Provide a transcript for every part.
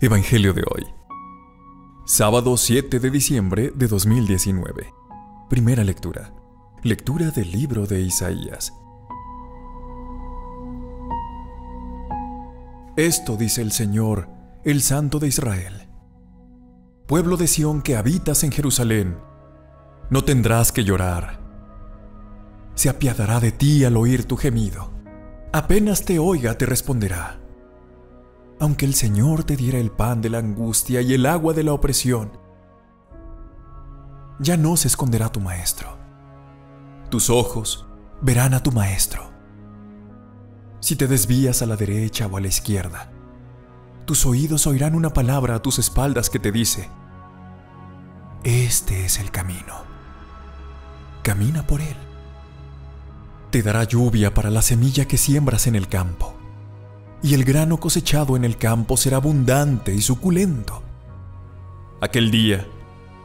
Evangelio de hoy. Sábado 7 de diciembre de 2019. Primera lectura. Lectura del libro de Isaías. Esto dice el Señor, el Santo de Israel. Pueblo de Sión que habitas en Jerusalén, no tendrás que llorar. Se apiadará de ti al oír tu gemido. Apenas te oiga te responderá aunque el Señor te diera el pan de la angustia y el agua de la opresión, ya no se esconderá tu maestro. Tus ojos verán a tu maestro. Si te desvías a la derecha o a la izquierda, tus oídos oirán una palabra a tus espaldas que te dice, este es el camino. Camina por él. Te dará lluvia para la semilla que siembras en el campo y el grano cosechado en el campo será abundante y suculento. Aquel día,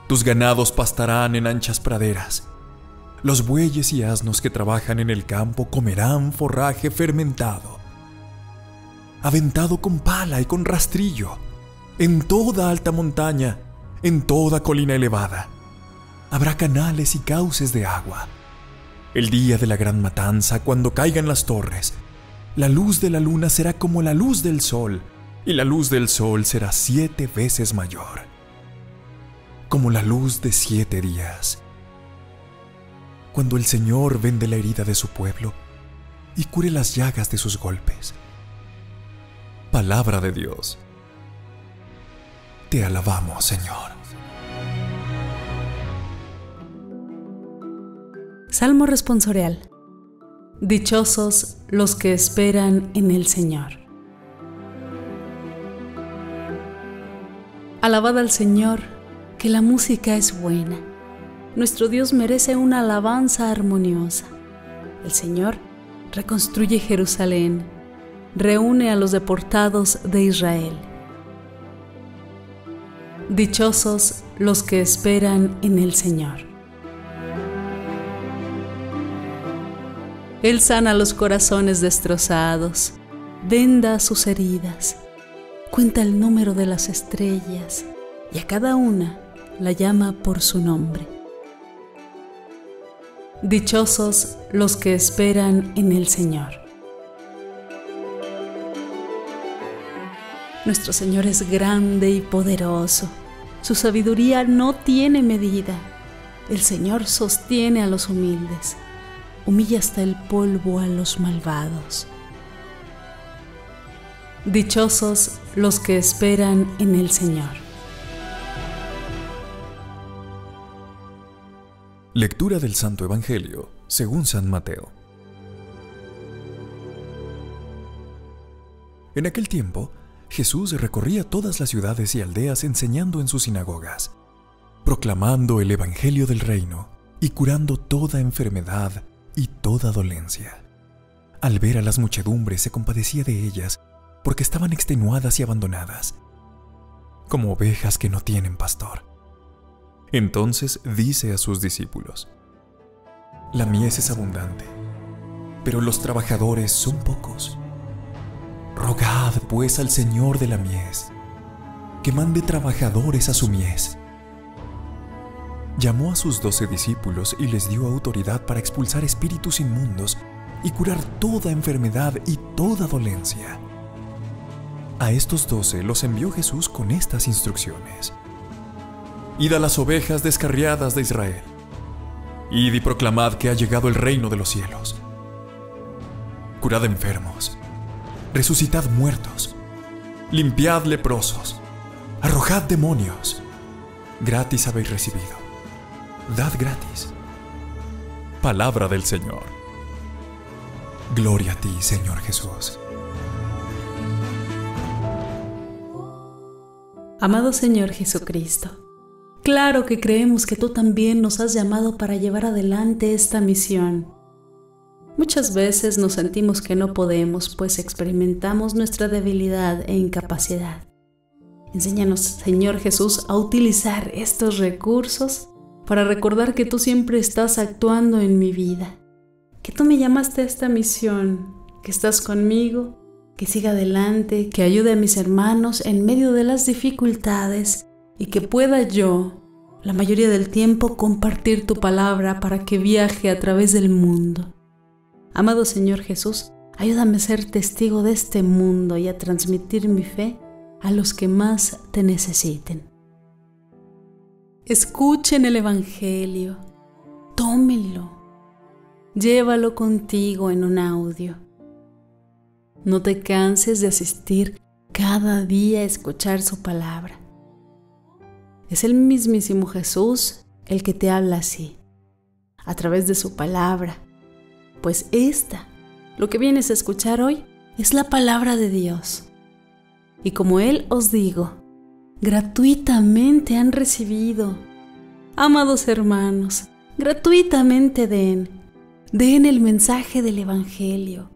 tus ganados pastarán en anchas praderas. Los bueyes y asnos que trabajan en el campo comerán forraje fermentado, aventado con pala y con rastrillo, en toda alta montaña, en toda colina elevada. Habrá canales y cauces de agua. El día de la gran matanza, cuando caigan las torres, la luz de la luna será como la luz del sol, y la luz del sol será siete veces mayor, como la luz de siete días. Cuando el Señor vende la herida de su pueblo y cure las llagas de sus golpes. Palabra de Dios. Te alabamos, Señor. Salmo responsorial. Dichosos los que esperan en el Señor. Alabad al Señor, que la música es buena. Nuestro Dios merece una alabanza armoniosa. El Señor reconstruye Jerusalén, reúne a los deportados de Israel. Dichosos los que esperan en el Señor. Él sana los corazones destrozados, venda sus heridas, cuenta el número de las estrellas y a cada una la llama por su nombre. Dichosos los que esperan en el Señor. Nuestro Señor es grande y poderoso. Su sabiduría no tiene medida. El Señor sostiene a los humildes humilla hasta el polvo a los malvados. Dichosos los que esperan en el Señor. Lectura del Santo Evangelio según San Mateo. En aquel tiempo, Jesús recorría todas las ciudades y aldeas enseñando en sus sinagogas, proclamando el Evangelio del reino y curando toda enfermedad y toda dolencia. Al ver a las muchedumbres se compadecía de ellas porque estaban extenuadas y abandonadas, como ovejas que no tienen pastor. Entonces dice a sus discípulos, La mies es abundante, pero los trabajadores son pocos. Rogad pues al Señor de la mies, que mande trabajadores a su mies llamó a sus doce discípulos y les dio autoridad para expulsar espíritus inmundos y curar toda enfermedad y toda dolencia. A estos doce los envió Jesús con estas instrucciones. Id a las ovejas descarriadas de Israel. Id y proclamad que ha llegado el reino de los cielos. Curad enfermos. Resucitad muertos. Limpiad leprosos. Arrojad demonios. Gratis habéis recibido dad gratis. Palabra del Señor. Gloria a ti, Señor Jesús. Amado Señor Jesucristo, claro que creemos que tú también nos has llamado para llevar adelante esta misión. Muchas veces nos sentimos que no podemos, pues experimentamos nuestra debilidad e incapacidad. Enséñanos, Señor Jesús, a utilizar estos recursos para recordar que tú siempre estás actuando en mi vida, que tú me llamaste a esta misión, que estás conmigo que siga adelante, que ayude a mis hermanos en medio de las dificultades y que pueda yo, la mayoría del tiempo, compartir tu palabra para que viaje a través del mundo. Amado Señor Jesús, ayúdame a ser testigo de este mundo y a transmitir mi fe a los que más te necesiten. Escuchen el Evangelio, tómenlo, llévalo contigo en un audio. No te canses de asistir cada día a escuchar su palabra. Es el mismísimo Jesús el que te habla así, a través de su palabra, pues esta, lo que vienes a escuchar hoy, es la palabra de Dios. Y como Él os digo, gratuitamente han recibido. Amados hermanos, gratuitamente den, den el mensaje del Evangelio.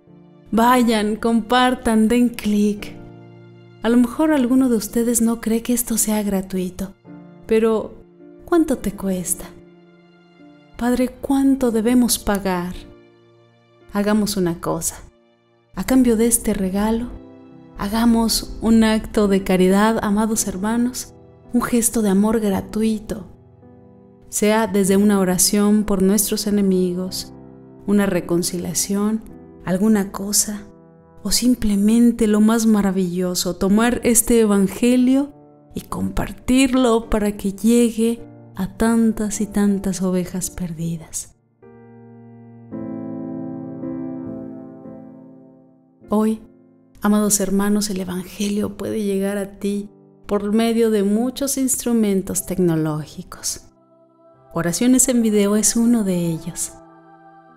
Vayan, compartan, den clic. A lo mejor alguno de ustedes no cree que esto sea gratuito, pero ¿cuánto te cuesta? Padre, ¿cuánto debemos pagar? Hagamos una cosa. A cambio de este regalo, Hagamos un acto de caridad, amados hermanos, un gesto de amor gratuito, sea desde una oración por nuestros enemigos, una reconciliación, alguna cosa, o simplemente lo más maravilloso, tomar este Evangelio y compartirlo para que llegue a tantas y tantas ovejas perdidas. Hoy Amados hermanos, el Evangelio puede llegar a ti por medio de muchos instrumentos tecnológicos. Oraciones en video es uno de ellos.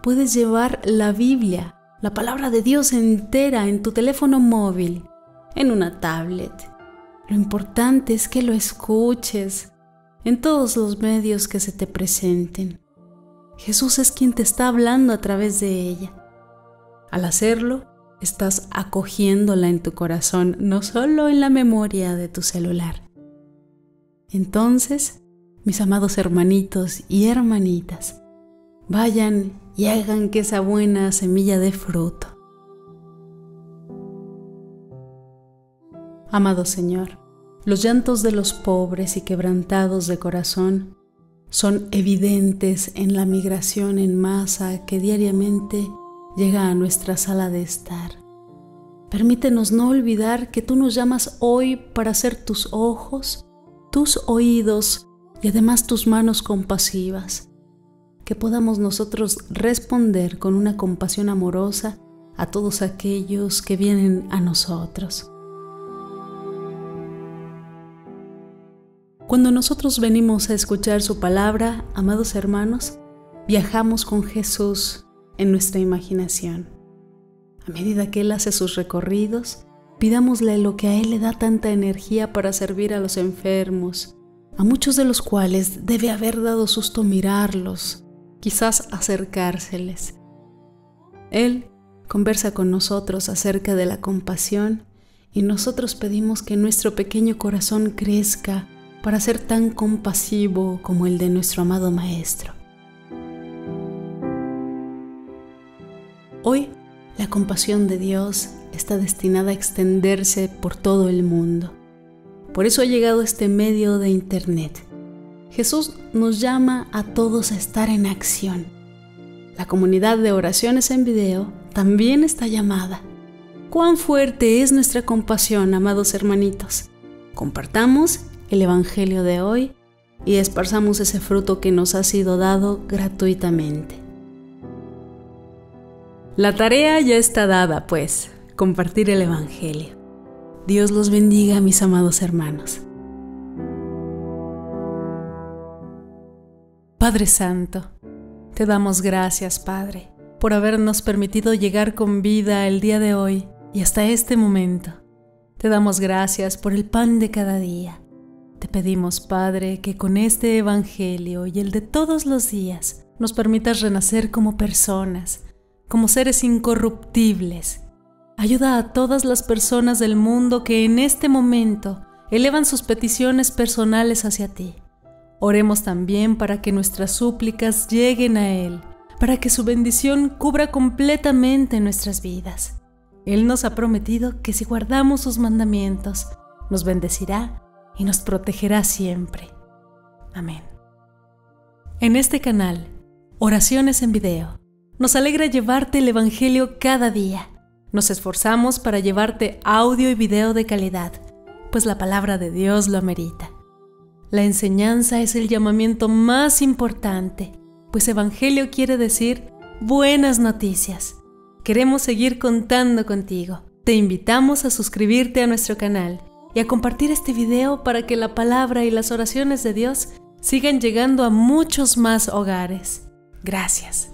Puedes llevar la Biblia, la palabra de Dios entera en tu teléfono móvil, en una tablet. Lo importante es que lo escuches en todos los medios que se te presenten. Jesús es quien te está hablando a través de ella. Al hacerlo, estás acogiéndola en tu corazón, no solo en la memoria de tu celular. Entonces, mis amados hermanitos y hermanitas, vayan y hagan que esa buena semilla dé fruto. Amado Señor, los llantos de los pobres y quebrantados de corazón son evidentes en la migración en masa que diariamente llega a nuestra sala de estar. Permítenos no olvidar que tú nos llamas hoy para ser tus ojos, tus oídos y además tus manos compasivas. Que podamos nosotros responder con una compasión amorosa a todos aquellos que vienen a nosotros. Cuando nosotros venimos a escuchar su palabra, amados hermanos, viajamos con Jesús en nuestra imaginación. A medida que Él hace sus recorridos, pidámosle lo que a Él le da tanta energía para servir a los enfermos, a muchos de los cuales debe haber dado susto mirarlos, quizás acercárseles. Él conversa con nosotros acerca de la compasión y nosotros pedimos que nuestro pequeño corazón crezca para ser tan compasivo como el de nuestro amado Maestro. Hoy, la compasión de Dios está destinada a extenderse por todo el mundo. Por eso ha llegado este medio de Internet. Jesús nos llama a todos a estar en acción. La comunidad de oraciones en video también está llamada. Cuán fuerte es nuestra compasión, amados hermanitos. Compartamos el Evangelio de hoy y esparzamos ese fruto que nos ha sido dado gratuitamente. La tarea ya está dada, pues, compartir el Evangelio. Dios los bendiga, mis amados hermanos. Padre Santo, te damos gracias, Padre, por habernos permitido llegar con vida el día de hoy y hasta este momento. Te damos gracias por el pan de cada día. Te pedimos, Padre, que con este Evangelio y el de todos los días nos permitas renacer como personas, como seres incorruptibles. Ayuda a todas las personas del mundo que en este momento elevan sus peticiones personales hacia ti. Oremos también para que nuestras súplicas lleguen a Él, para que su bendición cubra completamente nuestras vidas. Él nos ha prometido que si guardamos sus mandamientos, nos bendecirá y nos protegerá siempre. Amén. En este canal, Oraciones en Video, nos alegra llevarte el Evangelio cada día. Nos esforzamos para llevarte audio y video de calidad, pues la palabra de Dios lo amerita. La enseñanza es el llamamiento más importante, pues Evangelio quiere decir buenas noticias. Queremos seguir contando contigo. Te invitamos a suscribirte a nuestro canal y a compartir este video para que la palabra y las oraciones de Dios sigan llegando a muchos más hogares. Gracias.